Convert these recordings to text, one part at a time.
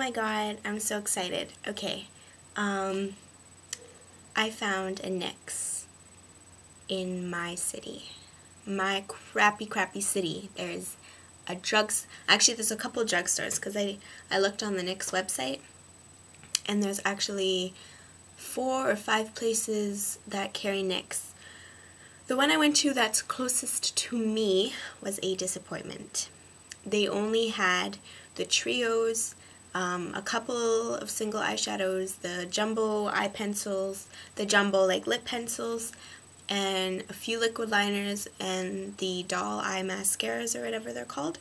my god, I'm so excited. Okay, um, I found a NYX in my city. My crappy, crappy city. There's a drugs, actually there's a couple drugstores because I, I looked on the NYX website and there's actually four or five places that carry NYX. The one I went to that's closest to me was a disappointment. They only had the trios, um, a couple of single eyeshadows, the jumbo eye pencils, the jumbo like lip pencils, and a few liquid liners and the doll eye mascaras or whatever they're called.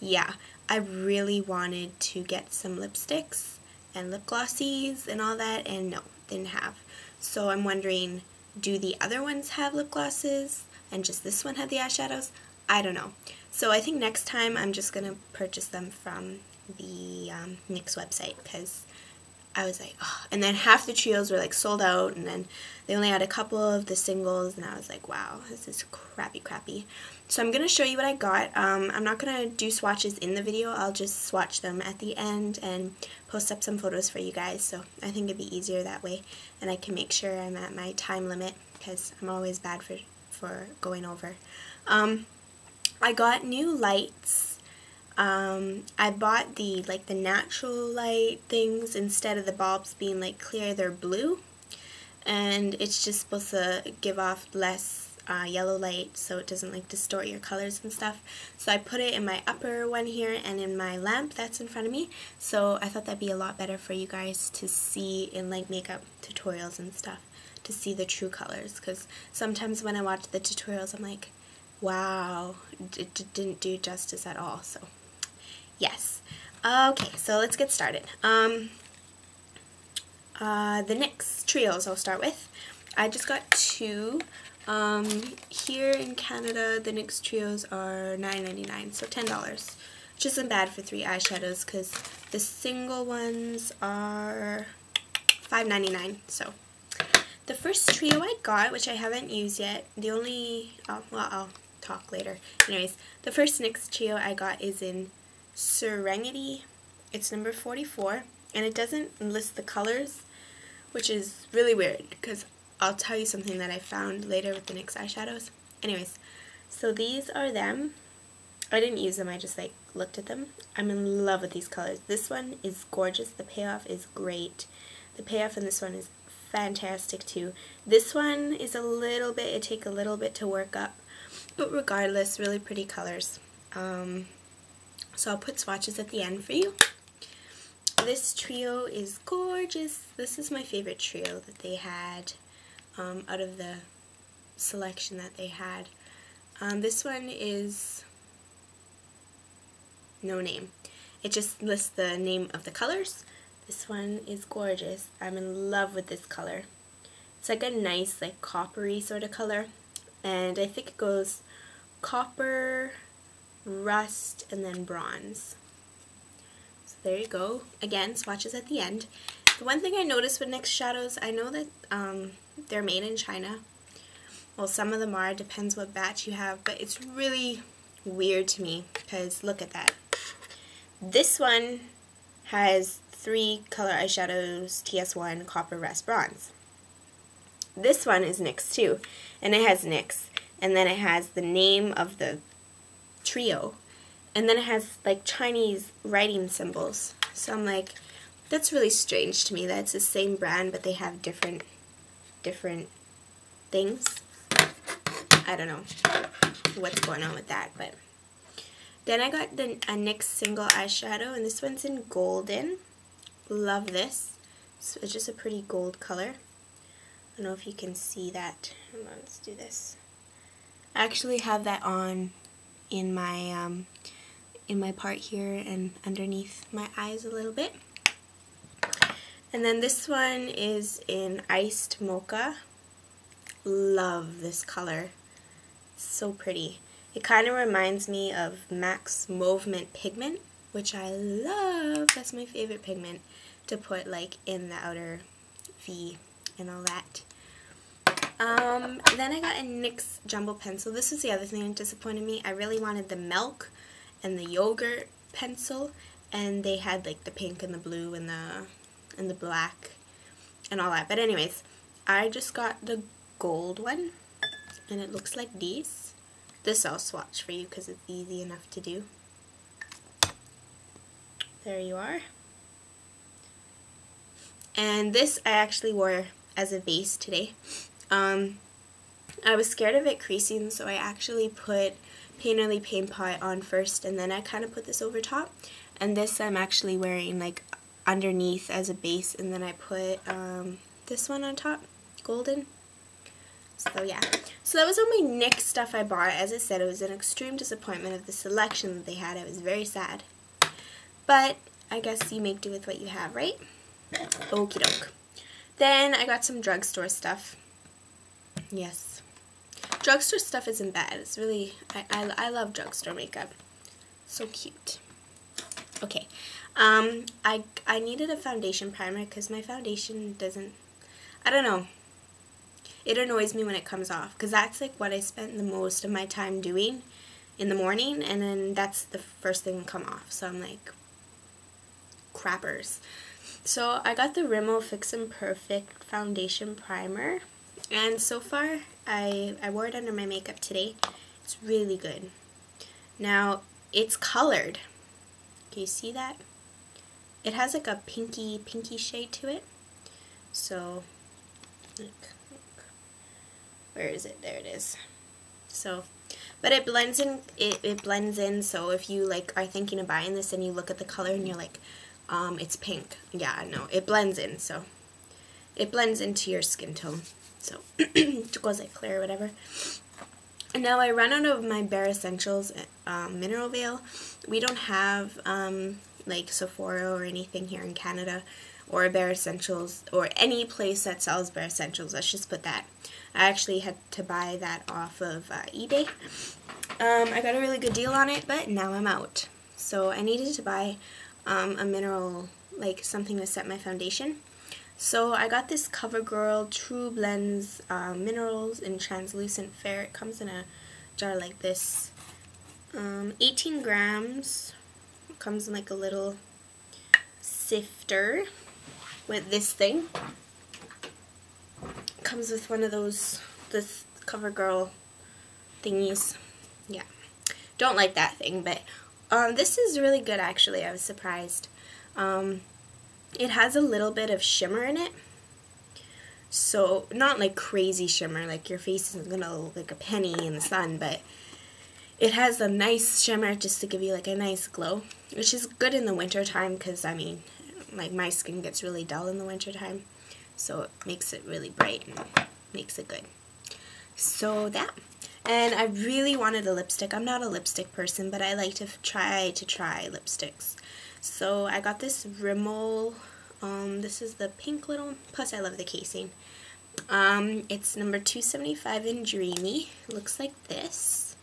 Yeah, I really wanted to get some lipsticks and lip glossies and all that and no, didn't have. So I'm wondering, do the other ones have lip glosses and just this one have the eyeshadows? I don't know. So I think next time I'm just going to purchase them from the um, NYX website because I was like, oh. and then half the trios were like sold out, and then they only had a couple of the singles, and I was like, wow, this is crappy, crappy. So I'm going to show you what I got. Um, I'm not going to do swatches in the video, I'll just swatch them at the end and post up some photos for you guys, so I think it'd be easier that way, and I can make sure I'm at my time limit, because I'm always bad for, for going over. Um, I got new lights. Um, I bought the like the natural light things instead of the bulbs being like clear, they're blue. And it's just supposed to give off less uh, yellow light so it doesn't like distort your colors and stuff. So I put it in my upper one here and in my lamp that's in front of me. So I thought that'd be a lot better for you guys to see in like makeup tutorials and stuff to see the true colors because sometimes when I watch the tutorials I'm like wow, it didn't do justice at all. So, yes. Okay, so let's get started. Um, uh, the NYX trios I'll start with. I just got two. Um, here in Canada, the NYX trios are $9.99, so $10. Which isn't bad for three eyeshadows because the single ones are $5.99, so the first trio I got, which I haven't used yet, the only, oh, well, I'll talk later. Anyways, the first NYX trio I got is in Serenity. It's number 44, and it doesn't list the colors, which is really weird, because I'll tell you something that I found later with the NYX eyeshadows. Anyways, so these are them. I didn't use them, I just like looked at them. I'm in love with these colors. This one is gorgeous. The payoff is great. The payoff in this one is fantastic too. This one is a little bit, it takes a little bit to work up. But regardless, really pretty colors. Um, so I'll put swatches at the end for you. This trio is gorgeous. This is my favorite trio that they had um, out of the selection that they had. Um, this one is no name. It just lists the name of the colors. This one is gorgeous. I'm in love with this color. It's like a nice like coppery sort of color and I think it goes copper, rust, and then bronze. So there you go. Again, swatches at the end. The one thing I noticed with NYX shadows, I know that um, they're made in China. Well, some of them are, depends what batch you have, but it's really weird to me because look at that. This one has three color eyeshadows, TS1, copper, rust, bronze. This one is NYX too, and it has NYX, and then it has the name of the trio, and then it has like Chinese writing symbols. So I'm like, that's really strange to me that it's the same brand, but they have different, different things. I don't know what's going on with that, but then I got the a NYX single eyeshadow, and this one's in golden. Love this. So it's just a pretty gold color. I don't know if you can see that. On, let's do this. I actually have that on in my um, in my part here and underneath my eyes a little bit. And then this one is in Iced Mocha. Love this color. So pretty. It kind of reminds me of MAC's Movement Pigment, which I love. That's my favorite pigment to put like in the outer V and all that. Um, then I got a NYX Jumbo Pencil. This is the other thing that disappointed me. I really wanted the milk and the yogurt pencil, and they had like the pink and the blue and the and the black and all that. But anyways, I just got the gold one and it looks like this. This I'll swatch for you because it's easy enough to do. There you are. And this I actually wore as a vase today. Um, I was scared of it creasing, so I actually put Painterly Paint Pot on first, and then I kind of put this over top. And this I'm actually wearing like underneath as a base, and then I put um, this one on top, golden. So yeah, so that was all my NYX stuff I bought. As I said, it was an extreme disappointment of the selection that they had. I was very sad. But I guess you make do with what you have, right? Okie doke. Then I got some drugstore stuff. Yes. Drugstore stuff isn't bad. It's really, I, I, I love drugstore makeup. So cute. Okay. Um, I, I needed a foundation primer because my foundation doesn't, I don't know. It annoys me when it comes off because that's like what I spent the most of my time doing in the morning and then that's the first thing to come off. So I'm like, crappers. So I got the Rimmel Fix and Perfect Foundation Primer. And so far, I, I wore it under my makeup today. It's really good. Now, it's colored. Can you see that? It has like a pinky, pinky shade to it. So, look, look. Where is it? There it is. So, but it blends in, it, it blends in, so if you like are thinking of buying this and you look at the color and you're like, um, it's pink. Yeah, no, it blends in, so it blends into your skin tone. So it goes like clear or whatever. And now I run out of my Bare Escentuals um, Mineral Veil. We don't have um, like Sephora or anything here in Canada or Bare Escentuals or any place that sells Bare Escentuals. Let's just put that. I actually had to buy that off of uh, eBay. Um, I got a really good deal on it, but now I'm out. So I needed to buy um, a mineral, like something to set my foundation. So I got this CoverGirl True Blends uh, Minerals in Translucent Fair. It comes in a jar like this. Um, 18 grams. It comes in like a little sifter with this thing. comes with one of those, this CoverGirl thingies. Yeah. Don't like that thing, but um, this is really good actually. I was surprised. Um, it has a little bit of shimmer in it. So, not like crazy shimmer, like your face isn't going to look like a penny in the sun, but it has a nice shimmer just to give you like a nice glow, which is good in the winter time because, I mean, like my skin gets really dull in the winter time, so it makes it really bright and makes it good. So that. And I really wanted a lipstick. I'm not a lipstick person, but I like to try to try lipsticks. So I got this Rimmel. Um, this is the pink little, plus I love the casing. Um, it's number 275 in Dreamy. looks like this.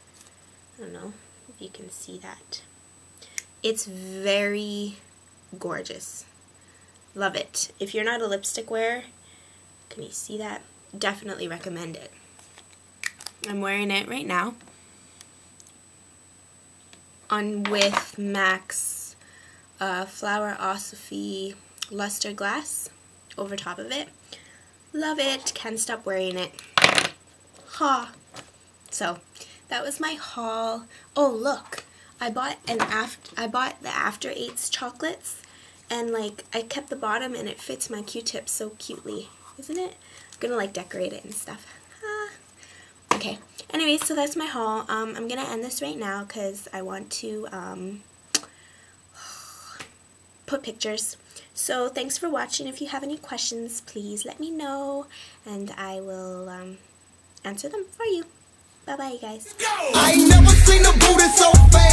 I don't know if you can see that. It's very gorgeous. Love it. If you're not a lipstick wearer, can you see that? Definitely recommend it. I'm wearing it right now on with MAC's uh, Flowerosophy Luster Glass over top of it. Love it. Can't stop wearing it. Ha! So, that was my haul. Oh, look. I bought an after I bought the After Eights chocolates and like I kept the bottom and it fits my Q-tip so cutely. Isn't it? I'm gonna like decorate it and stuff. Okay, anyway, so that's my haul. Um, I'm going to end this right now because I want to um, put pictures. So thanks for watching. If you have any questions, please let me know and I will um, answer them for you. Bye-bye, guys. I never seen a booty so so.